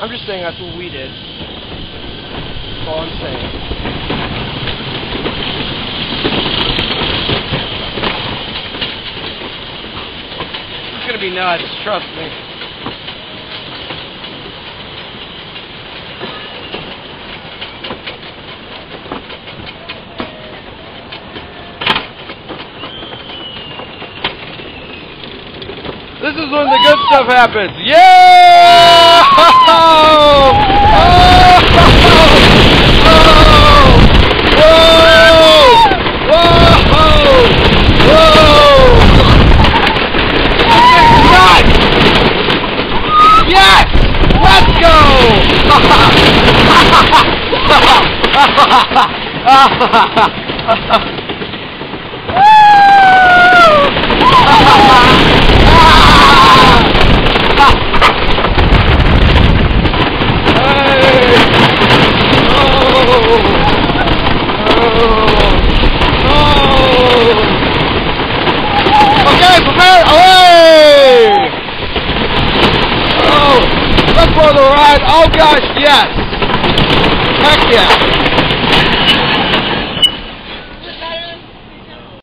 I'm just saying that's what we did. That's all I'm saying. It's gonna be nuts, trust me. This is when the good stuff happens. Yeah! Oh! Oh! Whoa! Whoa! Whoa! This is nuts! Yes! Let's go! Okay, prepare. Away! Oh, the ride. Oh gosh, yes. Heck yeah.